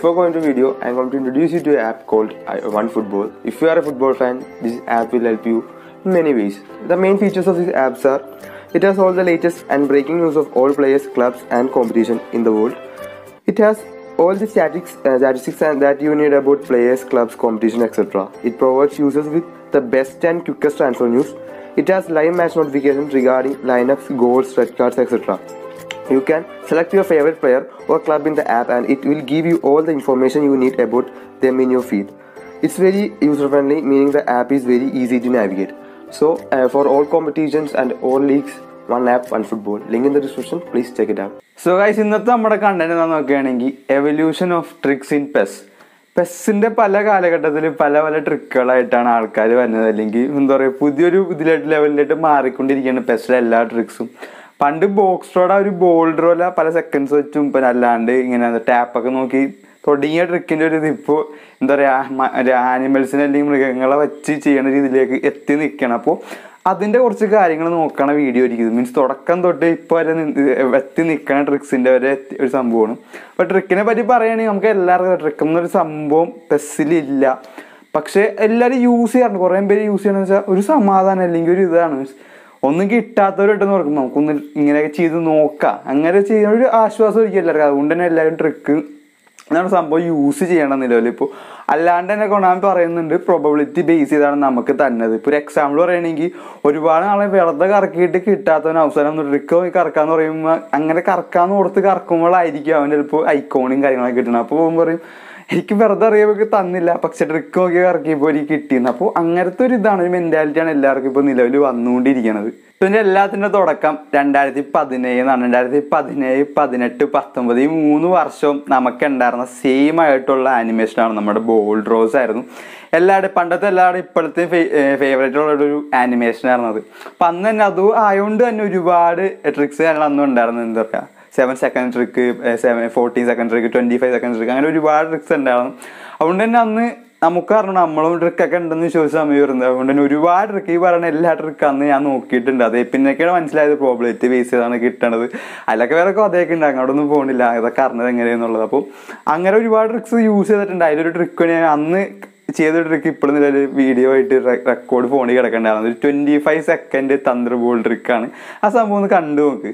Before going to video, I'm going to introduce you to an app called OneFootball. If you are a football fan, this app will help you in many ways. The main features of this app are it has all the latest and breaking news of all players, clubs, and competition in the world. It has all the statistics, uh, statistics that you need about players, clubs, competition, etc. It provides users with the best and quickest transfer news. It has live match notifications regarding lineups, goals, red cards, etc. You can select your favorite player or club in the app and it will give you all the information you need about them in your feed. It's very user friendly, meaning the app is very easy to navigate. So, uh, for all competitions and all leagues, one app, one football. Link in the description, please check it out. So guys ഇന്നത്തെ നമ്മുടെ content എന്താ നോക്കുകയാണെങ്കിൽ evolution of tricks in PES പെസ്സിന്റെ പല കാലഘട്ടത്തിൽ പല പല ട്രിക്കുകളായിട്ടാണ് ആൾക്കാർ വരുന്നത് അല്ലെങ്കിൽ എന്താ പറയുക പുതിയൊരു ഇതിലായിട്ട് ലെവലിലായിട്ട് മാറിക്കൊണ്ടിരിക്കുകയാണ് പെസ്സിലെ എല്ലാ ട്രിക്സും പണ്ട് ബോക്സ് റോഡ് ഒരു ബോൾഡർ പോലെ പല സെക്കൻഡ്സ് വെച്ചും ഇപ്പം അല്ലാണ്ട് ഇങ്ങനെ ടാപ്പൊക്കെ നോക്കി തുടങ്ങിയ ട്രിക്കിന്റെ ഒരു ഇത് ഇപ്പോൾ എന്താ പറയുക ആനിമൽസിനെ അല്ലെങ്കിൽ മൃഗങ്ങളെ വെച്ച് ചെയ്യണ രീതിയിലേക്ക് എത്തി നിൽക്കണം. അപ്പോൾ അതിന്റെ കുറച്ച് കാര്യങ്ങൾ നോക്കണ വീഡിയോ ആയിരിക്കും മീൻസ് തുടക്കം തൊട്ട് ഇപ്പോൾ വരെ എത്തി നിൽക്കണ ട്രിക്സിന്റെ വരെ ഒരു സംഭവമാണ്. അപ്പൊ ട്രിക്കിനെ പറ്റി പറയുകയാണെങ്കിൽ നമുക്ക് എല്ലാവർക്കും ട്രിക്ക് എന്നൊരു സംഭവം പെസ്സിലില്ല പക്ഷേ എല്ലാവരും യൂസ് ചെയ്യാറുണ്ട്. കുറേ പേര് യൂസ് ചെയ്യണമെന്ന് വെച്ചാൽ ഒരു സമാധാനം അല്ലെങ്കിൽ ഒരു ഇതാണ്. ഒന്നും കിട്ടാത്തവരായിട്ട് നോക്കുമ്പോൾ നമുക്കൊന്ന് ഇങ്ങനെയൊക്കെ ചെയ്ത് നോക്കാം. അങ്ങനെ ചെയ്യുന്ന ഒരു ആശ്വാസം ഒരിക്കലും എല്ലാവർക്കും. അതുകൊണ്ട് തന്നെ എല്ലാവരും ട്രിക്ക് എന്നാണ് സംഭവം യൂസ് ചെയ്യണം നിലവിൽ ഇപ്പോൾ അല്ലാണ്ട് തന്നെ കൊണ്ടാൻ പറയുന്നുണ്ട് പ്രോബബിലിറ്റി ബേസ് ചെയ്താണ് നമുക്ക് തന്നത്. ഇപ്പോൾ ഒരു എക്സാമ്പിൾ പറയുകയാണെങ്കിൽ ഒരുപാട് നാളെ വെറുതെ കറക്കിയിട്ട് കിട്ടാത്തവന് അവസരം ട്രിക്ക് പോയി കറക്കാന്ന് പറയുമ്പോൾ അങ്ങനെ കറക്കാന്ന് ഓർത്ത് കറക്കുമ്പോഴായിരിക്കും അവന്റെ ചിലപ്പോൾ ഐക്കോണും കാര്യങ്ങളൊക്കെ കിട്ടണം അപ്പോൾ പോകുമ്പോൾ പറയും എനിക്ക് വെറുതെ അറിയാമൊക്കെ തന്നില്ല. പക്ഷെ ട്രിക്ക് നോക്കി ഇറക്കിയപ്പോൾ എനിക്ക് കിട്ടിയെന്ന് അപ്പോൾ അങ്ങനത്തെ ഒരു ഇതാണ് ഒരു മെന്റാലിറ്റിയാണ് എല്ലാവർക്കും ഇപ്പോൾ നിലവിൽ വന്നുകൊണ്ടിരിക്കുന്നത് ഇതിന്റെ എല്ലാത്തിന്റെ തുടക്കം രണ്ടായിരത്തി പതിനേഴ് എന്നാണ് രണ്ടായിരത്തി പതിനേഴ് പതിനെട്ട് പത്തൊമ്പത് ഈ മൂന്ന് വർഷവും നമുക്ക് ഉണ്ടായിരുന്ന സെയിം ആയിട്ടുള്ള ആനിമേഷനാണ് നമ്മുടെ ബോൾഡ് റോസ് ആയിരുന്നു. എല്ലാവരുടെയും പണ്ടത്തെ എല്ലാവരുടെയും ഇപ്പോഴത്തെ ഫേവറേറ്റ് ഉള്ള ഒരു അത് അപ്പം അന്ന് തന്നെ അതും ആയതുകൊണ്ട് തന്നെ ഒരുപാട് ട്രിക്സ് ഞങ്ങൾ അന്നും ഉണ്ടായിരുന്നു എന്താ പറയുക seven second trick seven fourteen second trick twenty five second trick അങ്ങനെ ഒരുപാട് ട്രിക്സ് ഉണ്ടാവണം അതുകൊണ്ട് തന്നെ അന്ന് നമുക്ക് പറഞ്ഞു നമ്മളും ട്രിക്കൊക്കെ ഉണ്ടെന്ന് ചോദിച്ച സമയം വരുന്നത്. അതുകൊണ്ട് തന്നെ ഒരുപാട് ട്രിക്ക് ഈ പറയുന്ന എല്ലാ ട്രിക്ക് അന്ന് ഞാൻ നോക്കിയിട്ടുണ്ട്. അതേ പിന്നെയൊക്കെയാണ് മനസ്സിലായത് പ്രോബ്ലറ്റ് ബേസ് ചെയ്താണ് കിട്ടണത്. അതിലൊക്കെ വേറെ കഥയൊക്കെ ഉണ്ടാകും അവിടെ ഒന്നും പോകണില്ല അതൊക്കെ അറിഞ്ഞത് എങ്ങനെയെന്നുള്ളത്. അപ്പോൾ അങ്ങനെ ഒരുപാട് ട്രിക്സ് യൂസ് ചെയ്തിട്ടുണ്ട്. അതിലൊരു ട്രിക്ക് ഞാൻ അന്ന് ചെയ്ത ട്രിക്ക് ഇപ്പോഴും നിലവിൽ വീഡിയോ ആയിട്ട് റെക്കോർഡ് ഫോണിൽ കിടക്കേണ്ടതാണ് ഒരു ട്വന്റി ഫൈവ് സെക്കൻഡ് തന്ത്ര ബോൾ ട്രിക്കാണ് ആ സംഭവം ഒന്ന് കണ്ടു നോക്ക്.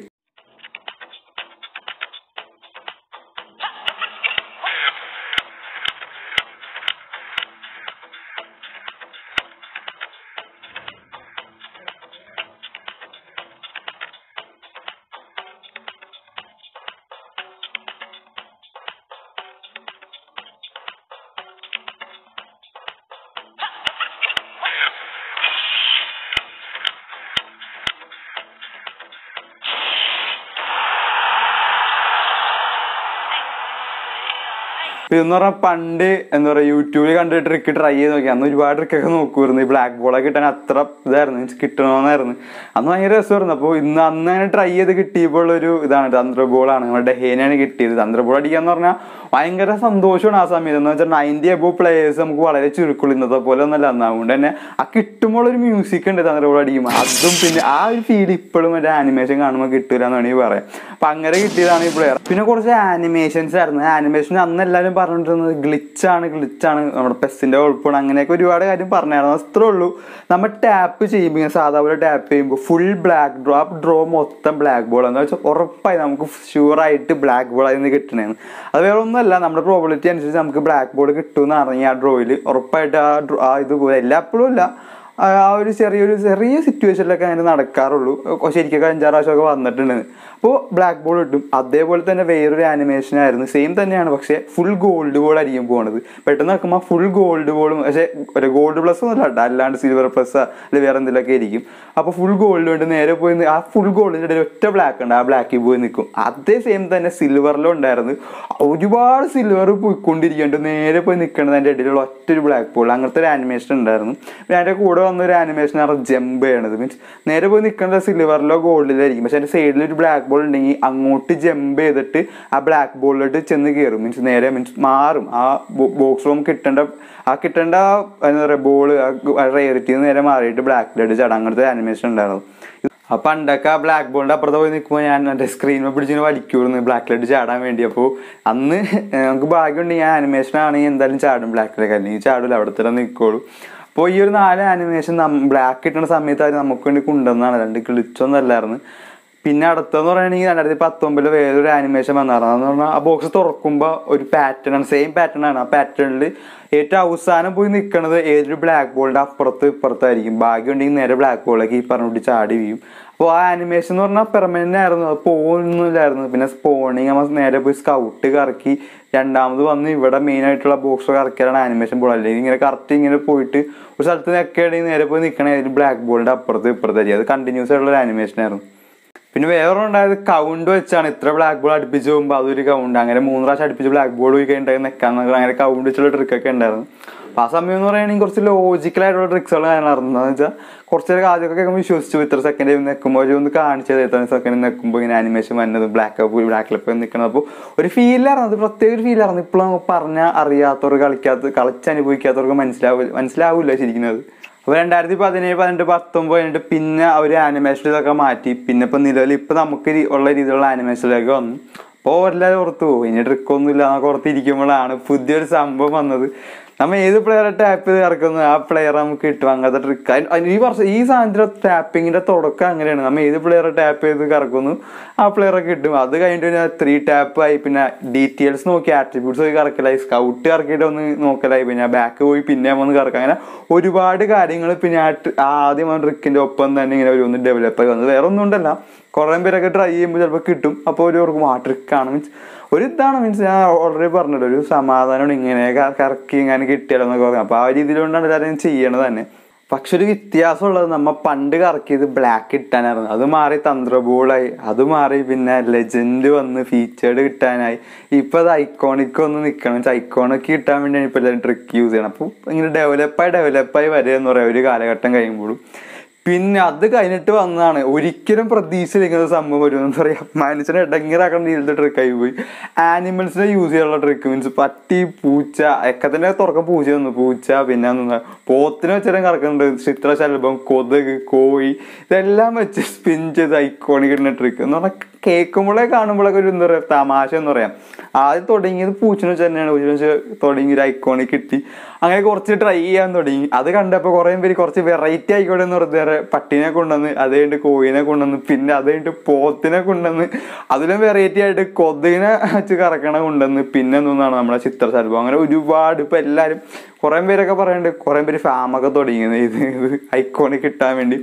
എന്ന് പറഞ്ഞാൽ പണ്ട് എന്താ പറയാ യൂട്യൂബിൽ കണ്ടിട്ട് ട്രിക്ക് ട്രൈ ചെയ്ത് നോക്കി അന്ന് ഒരുപാട് ട്രിക്കൊക്കെ നോക്കുമായിരുന്നു ഈ ബ്ലാക്ക് ബോളൊക്കെ കിട്ടാൻ അത്ര ഇതായിരുന്നു. എനിക്ക് കിട്ടണമെന്നായിരുന്നു അന്ന് ഭയങ്കര രസമായിരുന്നു. അപ്പോൾ ഇന്ന് അന്ന് അങ്ങനെ ട്രൈ ചെയ്ത് കിട്ടിയപ്പോൾ ഒരു ഇതാണ്. തന്ത്ര ബോളാണ് നമ്മുടെ ഹേനയാണ് കിട്ടിയത്. തന്ത്ര ബോൾ അടിക്കാന്ന് പറഞ്ഞാൽ ഭയങ്കര സന്തോഷമാണ് ആ സമയത്ത്. എന്ന് വെച്ചാൽ നയന്റി അബോ പ്ലേയേഴ്സ് നമുക്ക് വളരെ ചുരുക്കുള്ളൂ ഇന്നത്തെ പോലെ ഒന്നല്ല. അന്ന് അതുകൊണ്ട് തന്നെ ആ കിട്ടുമ്പോൾ ഒരു മ്യൂസിക് ഉണ്ട് തന്ത്ര ബോൾ അടിക്കുമ്പോൾ അതും പിന്നെ ആ ഒരു ഫീൽ ഇപ്പോഴും ഒരു ആനിമേഷൻ കാണുമ്പോൾ കിട്ടില്ല എന്ന് വേണമെങ്കിൽ പറയാം. അപ്പൊ അങ്ങനെ കിട്ടിയതാണ് ഈ പ്ലെയർ പിന്നെ കുറച്ച് ആനിമേഷൻസ് ആയിരുന്നു. ആനിമേഷൻ അന്ന് എല്ലാവരും പറഞ്ഞിട്ടിരുന്നത് ഗ്ലിച്ചാണ് ഗ്ലിച്ചാണ് നമ്മുടെ പെസ്സിന്റെ കുഴപ്പമാണ് അങ്ങനെയൊക്കെ ഒരുപാട് കാര്യം പറഞ്ഞായിരുന്നു. അത്രേ ഉള്ളൂ. നമ്മൾ ടാപ്പ് ചെയ്യുമ്പോൾ ഇങ്ങനെ സാധാ പോലെ ടാപ്പ് ചെയ്യുമ്പോൾ ഫുൾ ബ്ലാക്ക് ഡ്രോ ആ ഡ്രോ മൊത്തം ബ്ലാക്ക് ബോൾ എന്ന് വെച്ചാൽ ഉറപ്പായി നമുക്ക് ഷുവറായിട്ട് ബ്ലാക്ക് ബോൾ അതിൽ നിന്ന് കിട്ടണേന്ന്. അത് വേറെ ഒന്നുമല്ല. നമ്മുടെ പ്രോബിലിറ്റി അനുസരിച്ച് നമുക്ക് ബ്ലാക്ക് ബോൾ കിട്ടുമെന്ന് അറിഞ്ഞ ആ ഡ്രോയിൽ ഉറപ്പായിട്ട് ആ ഡ്രോ ആ ഇത് പോലെ എല്ലാപ്പോഴും ഇല്ല ആ ഒരു ചെറിയൊരു ചെറിയ സിറ്റുവേഷനിലൊക്കെ അങ്ങനെ നടക്കാറുള്ളൂ. ശരിക്കൊക്കെ അഞ്ചാറ് പ്രാവശ്യമൊക്കെ വന്നിട്ടുണ്ട്. അപ്പോൾ ബ്ലാക്ക് ബോൾ കിട്ടും അതേപോലെ തന്നെ വേറൊരു ആനിമേഷൻ ആയിരുന്നു. സെയിം തന്നെയാണ് പക്ഷേ ഫുൾ ഗോൾഡ് ബോൾ ആയിരിക്കും പോകുന്നത് പെട്ടെന്ന് നോക്കുമ്പോൾ ഫുൾ ഗോൾഡ് ബോളും പക്ഷേ ഒരു ഗോൾഡ് പ്ലസ് ഒന്നും അല്ല അല്ലാണ്ട് സിൽവർ പ്ലസ് അല്ലെങ്കിൽ വേറെ എന്തെങ്കിലുമൊക്കെ ആയിരിക്കും. അപ്പോൾ ഫുൾ ഗോൾഡ് കൊണ്ട് നേരെ പോയി ആ ഫുൾ ഗോൾഡിന്റെ ഇടയിൽ ഒറ്റ ബ്ലാക്ക് ഉണ്ട്. ആ ബ്ലാക്കിൽ പോയി നിൽക്കും അതേ സെയിം തന്നെ സിൽവറിലും ഉണ്ടായിരുന്നു. ഒരുപാട് സിൽവർ പോയിക്കൊണ്ടിരിക്കുന്നുണ്ട്. നേരെ പോയി നിൽക്കുന്നത് അതിന്റെ ഇടയിലുള്ള ഒറ്റ ഒരു ബ്ലാക്ക് ബോൾ അങ്ങനത്തെ ഒരു ആനിമേഷൻ ഉണ്ടായിരുന്നു. പിന്നെ അതിന്റെ കൂടെ വന്ന ഒരു ആനിമേഷൻ ആണ് ജമ്പ് ചെയ്യണത്. മീൻസ് നേരെ പോയി നിൽക്കുന്നത് സിൽവറിലോ ഗോൾഡിലായിരിക്കും പക്ഷേ അതിന്റെ സൈഡിൽ ഒരു ബ്ലാക്ക് ബോൾ ഉണ്ടെങ്കിൽ അങ്ങോട്ട് ജമ്പ് ചെയ്തിട്ട് ആ ബ്ലാക്ക് ബോളിലോട്ട് ചെന്ന് കയറും മീൻസ് നേരെ മീൻസ് മാറും. ആ ബോക്സ് റൂം കിട്ടേണ്ട ആ കിട്ടേണ്ട എന്താ പറയുക ബോൾ ആ റേറിറ്റിന്ന് നേരെ മാറിയിട്ട് ബ്ലാക്ക് ബ്ലാക്കിലോട്ട് ചടാൻ അങ്ങനത്തെ ആനിമേഷൻ ഉണ്ടായിരുന്നു ആ പണ്ടൊക്കെ ആ ബ്ലാക്ക് ബോളിന്റെ അപ്പുറത്ത് പോയി നിൽക്കുമ്പോൾ ഞാൻ എന്റെ സ്ക്രീനിൽ പിടിച്ചിങ്ങനെ വലിക്കൂർന്ന് ബ്ലാക്ക് ലൈറ്റ് ചാടാൻ വേണ്ടി. അപ്പോൾ അന്ന് നമുക്ക് ഭാഗ്യമുണ്ടെങ്കിൽ ഞാൻ ആനിമേഷൻ ആണെങ്കിൽ എന്തായാലും ചാടും ബ്ലാക്ക് ലൈറ്റ് അല്ലെങ്കിൽ ചാടില്ല അവിടെ തന്നെ നിൽക്കുള്ളൂ അപ്പോൾ ഈ ഒരു നാല് ആനിമേഷൻ ബ്ലാക്ക് കിട്ടുന്ന സമയത്ത് അത് നമുക്ക് വേണ്ടി കൊണ്ടുവന്നതാണ്. രണ്ട് കിളിച്ചൊന്നും അല്ലായിരുന്നു. പിന്നെ അടുത്തെന്ന് പറയുകയാണെങ്കിൽ രണ്ടായിരത്തി പത്തൊമ്പതിൽ വേറൊരു ആനിമേഷൻ എന്ന് പറഞ്ഞാൽ ആ ബോക്സ് തുറക്കുമ്പോൾ ഒരു പാറ്റേൺ ആണ്. സെയിം പാറ്റേൺ ആണ്. ആ പാറ്റേണിൽ ഏറ്റവും അവസാനം പോയി നിൽക്കുന്നത് ഏതൊരു ബ്ലാക്ക് ബോളിന്റെ അപ്പുറത്ത് ഇപ്പുറത്തായിരിക്കും ഭാഗ്യം ഉണ്ടെങ്കിൽ നേരെ ബ്ലാക്ക് ബോളിലേക്ക് ഈ പറഞ്ഞിട്ട് ചാടി വീഴും. അപ്പോൾ ആ ആനിമേഷൻ എന്ന് പറഞ്ഞാൽ പെർമനന്റ് ആയിരുന്നു. അത് പോകുന്നില്ലായിരുന്നു പിന്നെ സ്പോണിങ് നമ്മൾ നേരെ പോയി സ്കൗട്ട് കറക്കി രണ്ടാമത് വന്ന് ഇവിടെ മെയിൻ ആയിട്ടുള്ള ബോക്സ് കറക്കിയാണ് ആനിമേഷൻ ബോൾ അല്ലെങ്കിൽ ഇങ്ങനെ കറക്റ്റ് ഇങ്ങനെ പോയിട്ട് ഒരു സ്ഥലത്ത് നിൽക്കുകയാണെങ്കിൽ നേരെ പോയി നിൽക്കണേ ബ്ലാക്ക് ബോളിന്റെ അപ്പുറത്ത് ഇപ്പുറത്തായിരിക്കും അത് കണ്ടിന്യൂസ് ആയിട്ടുള്ള ഒരു ആനിമേഷൻ ആയിരുന്നു. പിന്നെ വേറെ ഉണ്ടായത് കൗണ്ട് വെച്ചാണ്. ഇത്ര ബ്ലാക്ക് ബോൾ അടുപ്പിച്ച് പോകുമ്പോൾ അതൊരു കൗണ്ട് അങ്ങനെ മൂന്ന് പ്രാവശ്യം അടുപ്പിച്ച് ബ്ലാക്ക് ബോൾ പോയി കഴിഞ്ഞിട്ട് നിൽക്കാൻ അങ്ങനെ കൗണ്ട് വെച്ചുള്ള ട്രിക്കൊക്കെ ഉണ്ടായിരുന്നു. അപ്പൊ ആ സമയം എന്ന് പറയുകയാണെങ്കിൽ കുറച്ച് ലോജിക്കലായിട്ടുള്ള ട്രിക്സുകൾ ഞാൻ എന്ന് വെച്ചാൽ കുറച്ച് നേരം ആദ്യമൊക്കെ കേൾക്കുമ്പോൾ വിശ്വസിച്ചു ഇത്ര സെക്കൻഡ് നിൽക്കുമ്പോൾ ഒരു ഒന്ന് കാണിച്ചത് ഇത്ര സെക്കൻഡ് നിൽക്കുമ്പോൾ ഇങ്ങനെ ആനിമേഷൻ വന്നത് ബ്ലാക്ക് ബ്ലാക്ക് ലപ്പ് നിൽക്കണം അപ്പോൾ ഒരു ഫീലായിരുന്നു അത് പ്രത്യേക ഒരു ഫീലായിരുന്നു ഇപ്പോഴും പറഞ്ഞാൽ അറിയാത്തവർ കളിക്കാത്ത കളിച്ച് അനുഭവിക്കാത്തവർക്ക് മനസ്സിലാവില്ല മനസ്സിലാവില്ല ശരിക്കും അത്. അപ്പോൾ രണ്ടായിരത്തി പതിനേഴ് പതിനെട്ട് പത്തൊമ്പത് കഴിഞ്ഞിട്ട് പിന്നെ അവർ ആനിമേഷൻ ഇതൊക്കെ മാറ്റി. പിന്നെ ഇപ്പം നിലവിൽ ഇപ്പം നമുക്ക് ഉള്ള രീതിയിലുള്ള ആനിമേഷനിലേക്ക് വന്നു. അപ്പോൾ എല്ലാവരും ഓർത്തു പോകും ഇനി ട്രിക്കൊന്നും ഇല്ല എന്നൊക്കെ ഓർത്തിരിക്കുമ്പോഴാണ് പുതിയൊരു സംഭവം വന്നത്. നമ്മ ഏത് പ്ലെയറെ ടാപ്പ് ചെയ്ത് ഇറക്കുന്നു ആ പ്ലെയർ നമുക്ക് കിട്ടും. അങ്ങനത്തെ ട്രിക്ക് ഈ വർഷം ഈ സാധനത്തിലെ ടാപ്പിങ്ങിന്റെ തുടക്കം അങ്ങനെയാണ്. നമ്മൾ ഏത് പ്ലെയറെ ടാപ്പ് ചെയ്ത് കറക്കുന്നു ആ പ്ലെയറെ കിട്ടും. അത് കഴിഞ്ഞിട്ട് പിന്നെ ത്രീ ടാപ്പ് ആയി. പിന്നെ ഡീറ്റെയിൽസ് നോക്കി ആട്രിബ്യൂട്ട്സ് പോയി കറക്കലായി. സ്കൗട്ട് കറക്കിയിട്ട് ഒന്ന് നോക്കലായി. പിന്നെ ബാക്ക് പോയി പിന്നെ വന്ന് കറക്കാം. അങ്ങനെ ഒരുപാട് കാര്യങ്ങൾ പിന്നെ ആ ആദ്യം ആ ട്രിക്കിന്റെ ഒപ്പം തന്നെ ഇങ്ങനെ ഒരു ഒന്ന് ഡെവലപ്പ് ആയി വന്നത് വേറെ ഒന്നും ഉണ്ടല്ല. കുറേ പേരൊക്കെ ട്രൈ ചെയ്യുമ്പോൾ ചിലപ്പോൾ കിട്ടും. അപ്പോൾ ഒരു ഓർക്കും ആ ട്രിക്കാണ് മീൻസ് ഒരു ഇതാണ് മീൻസ് ഞാൻ ഓൾറെഡി പറഞ്ഞല്ലോ ഒരു സമാധാനം ഇങ്ങനെ കറക്കി ഇങ്ങനെ കിട്ടിയാലോ എന്നൊക്കെ പറഞ്ഞു. അപ്പോൾ ആ രീതിയിലുകൊണ്ടാണ് എല്ലാവരും ചെയ്യണത് തന്നെ. പക്ഷെ ഒരു വ്യത്യാസമുള്ളത് നമ്മൾ പണ്ട് കറക്കിയത് ബ്ലാക്ക് കിട്ടാനായിരുന്നു അത് മാറി തന്ത്രബോളായി അത് മാറി പിന്നെ ലെജൻഡ് വന്ന് ഫീച്ചേർഡ് കിട്ടാനായി. ഇപ്പോൾ അത് ഐക്കോണിക്ക് ഒന്ന് നിൽക്കണം ഐക്കോണിക് കിട്ടാൻ വേണ്ടിയാണ് ഇപ്പോൾ എല്ലാവരും ട്രിക്ക് യൂസ് ചെയ്യണം അപ്പോൾ ഇങ്ങനെ ഡെവലപ്പായി ഡെവലപ്പായി വരിക എന്ന് പറയാം. ഒരു കാലഘട്ടം കഴിയുമ്പോഴും. പിന്നെ അത് കഴിഞ്ഞിട്ട് വന്നതാണ്. ഒരിക്കലും പ്രതീക്ഷിച്ചിരിക്കുന്ന സംഭവം വരും എന്താ പറയുക മനുഷ്യനെ ഇടങ്ങിറാക്കേണ്ട രീതിയിലത്തെ ട്രിക്കായി പോയി. ആനിമൽസിനെ യൂസ് ചെയ്യാനുള്ള ട്രിക്ക് മീൻസ് പട്ടി പൂച്ച ഒക്കെ തന്നെ തുറക്കം പൂച്ച വന്നു. പൂച്ച പിന്നെ പോത്തിനെ വെച്ചിട്ട് കറക്കുന്നുണ്ട് ചിത്രശലഭം കൊതുക് കോഴി ഇതെല്ലാം വെച്ച് സ്പിൻ ചെയ്ത് ഐക്കോണിക് ട്രിക്ക് എന്ന് പറഞ്ഞാൽ കേൾക്കുമ്പോഴേ കാണുമ്പോഴൊക്കെ ഒരു എന്താ പറയുക തമാശ എന്ന് പറയാം. ആദ്യം തുടങ്ങിയത് പൂച്ചിനെ തന്നെയാണ്. പൂച്ചിനെ തുടങ്ങി ഒരു ഐക്കോണിക് കിട്ടി. അങ്ങനെ കുറച്ച് ട്രൈ ചെയ്യാൻ തുടങ്ങി. അത് കണ്ടപ്പോൾ കുറേ പേര് കുറച്ച് വെറൈറ്റി ആയിക്കോട്ടെ എന്ന് പറഞ്ഞാൽ പട്ടിനെ കൊണ്ടുവന്ന് അത് കഴിഞ്ഞിട്ട് കോഴിനെ കൊണ്ടുവന്ന് പിന്നെ അത് കഴിഞ്ഞിട്ട് പോത്തിനെ കൊണ്ടുവന്ന് അതിലും വെറൈറ്റി ആയിട്ട് കൊതുകിനെ വെച്ച് കറക്കണ കൊണ്ടുവന്ന് പിന്നെ എന്താണ് നമ്മുടെ ചിത്രശലഭം. അങ്ങനെ ഒരുപാട് ഇപ്പം എല്ലാവരും കുറേ പേരൊക്കെ പറയുന്നുണ്ട് കുറേ പേര് ഫാമൊക്കെ തുടങ്ങിയത് ഇത് ഇത് ഐക്കോണി കിട്ടാൻ വേണ്ടി.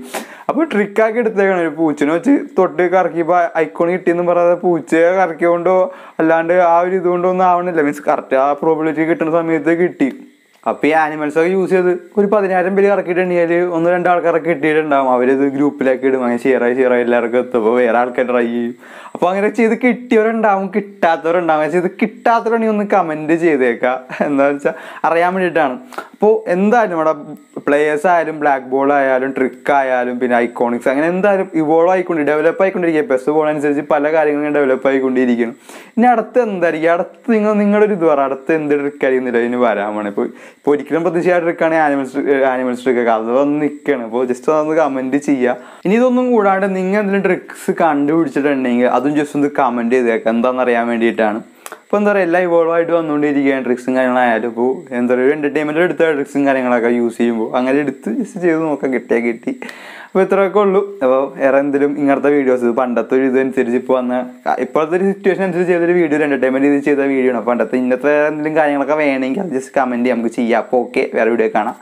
അപ്പോൾ ട്രിക്കാക്കി എടുത്തേക്കാണ് ഒരു പൂച്ചനെ വെച്ച് തൊട്ട് കറക്കിയപ്പോൾ ഐക്കോണി കിട്ടിയെന്ന് പറയാതെ പൂച്ചയെ കറക്കിയോണ്ടോ അല്ലാണ്ട് ആ ഒരു ഇതുകൊണ്ടോ ഒന്നും ആവണില്ല. മീൻസ് കറക്റ്റ് ആ പ്രോബിലിറ്റി കിട്ടുന്ന സമയത്ത് കിട്ടി. അപ്പൊ ഈ ആനിമൽസ് ഒക്കെ യൂസ് ചെയ്ത് ഒരു പതിനായിരം പേര് ഇറക്കിയിട്ടുണ്ടെങ്കിൽ ഒന്ന് രണ്ട് ആൾക്കാരൊക്കെ കിട്ടിയിട്ടുണ്ടാവും. അവരിത് ഗ്രൂപ്പിലേക്ക് ഇടും. അങ്ങനെ ഷെയറായി ഷെയറായി എല്ലാവർക്കും എത്തുമ്പോൾ വേറെ ആൾക്കാർ ട്രൈ ചെയ്യും അപ്പൊ അങ്ങനെ ചെയ്ത് കിട്ടിയവരുണ്ടാവും കിട്ടാത്തവരുണ്ടാവും. ചെയ്ത് കിട്ടാത്തവരുണ്ടെങ്കിൽ ഒന്ന് കമന്റ് ചെയ്തേക്കാം. എന്താ വെച്ചാൽ അറിയാൻ വേണ്ടിയിട്ടാണ്. അപ്പോൾ എന്തായാലും ഇവിടെ പ്ലേയേഴ്സ് ആയാലും ബ്ലാക്ക് ബോൾ ആയാലും ട്രിക്ക് ആയാലും പിന്നെ ഐക്കോണിക്സ് അങ്ങനെ എന്തായാലും ഇവോൾവ് ആയിക്കൊണ്ട് ഡെവലപ്പ് ആയിക്കൊണ്ടിരിക്കുക ബസ് ബോൾ അനുസരിച്ച് പല കാര്യങ്ങളും ഡെവലപ്പ് ആയിക്കൊണ്ടിരിക്കുന്നു. ഇനി അടുത്ത് എന്തായിരിക്കും? അടുത്ത് നിങ്ങൾ നിങ്ങളുടെ ഒരു ഇത് പറ. അടുത്ത് എന്ത് ട്രിക്ക് നിലവിന് വരാമാണ് ഇപ്പോൾ ഇപ്പോൾ ഒരിക്കലും പ്രതീക്ഷയായ ട്രിക്കാണ് ആനിമൽസ് ആനിമൽസ് ട്രിക്ക് അത് വന്ന് നിൽക്കണം അപ്പോൾ ജസ്റ്റ് അതൊന്ന് കമന്റ് ചെയ്യുക ഇനി ഇതൊന്നും കൂടാണ്ട് നിങ്ങൾ എന്തെങ്കിലും ട്രിക്സ് കണ്ടുപിടിച്ചിട്ടുണ്ടെങ്കിൽ അതും ജസ്റ്റ് ഒന്ന് കമന്റ് ചെയ്തേക്കാം. എന്താണെന്ന് അറിയാൻ വേണ്ടിയിട്ടാണ്. അപ്പോൾ എന്താ പറയുക എല്ലാം ഇവോൾവ് ആയിട്ട് വന്നുകൊണ്ടിരിക്കുകയാണ് ട്രിക്സും കാര്യങ്ങളായാലും. ഇപ്പോൾ എന്താ പറയുക ഒരു എന്റർടൈൻമെന്റ് എടുത്ത ട്രിക്സും കാര്യങ്ങളൊക്കെ യൂസ് ചെയ്യുമ്പോൾ അങ്ങനെ എടുത്ത് ജസ്റ്റ് ചെയ്ത് നോക്കാം കിട്ടിയാൽ കിട്ടി. അപ്പോൾ ഇത്രയൊക്കെ ഉള്ളൂ. അപ്പോൾ വേറെ എന്തെങ്കിലും ഇങ്ങനത്തെ വീഡിയോസ് പണ്ടത്തെ ഒരു ഇതനുസരിച്ച് ഇപ്പോൾ വന്ന ഇപ്പോഴത്തെ ഒരു സിറ്റുവേഷൻ അനുസരിച്ച് ചെയ്തൊരു വീഡിയോ ഒരു എന്റർടൈൻമെന്റ് ഇത് ചെയ്ത വീഡിയോ ആണ്. പണ്ടത്തെ ഇന്നത്തെ എന്തെങ്കിലും കാര്യങ്ങളൊക്കെ വേണമെങ്കിൽ അത് ജസ്റ്റ് കമന്റ് നമുക്ക് ചെയ്യാം. അപ്പോൾ ഓക്കെ വേറെ വീഡിയോ കാണാം.